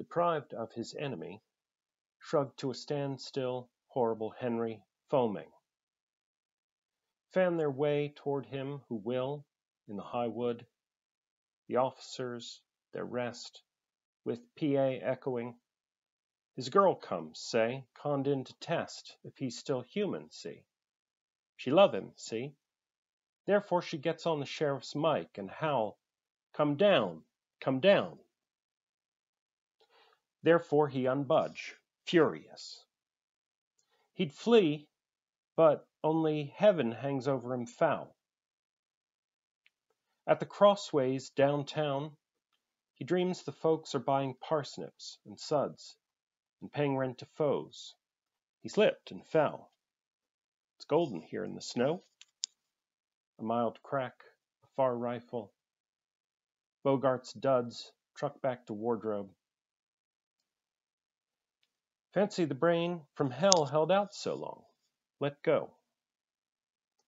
deprived of his enemy, shrugged to a standstill horrible Henry, foaming. Fan their way toward him who will, in the high wood, the officers, their rest, with PA echoing. His girl comes, say, conned in to test if he's still human, see. She love him, see. Therefore she gets on the sheriff's mic and howl, Come down, come down. Therefore he unbudge, furious. He'd flee, but only heaven hangs over him foul. At the crossways downtown, he dreams the folks are buying parsnips and suds and paying rent to foes. He slipped and fell. It's golden here in the snow. A mild crack, a far rifle. Bogart's duds, truck back to wardrobe. Fancy the brain from hell held out so long. Let go.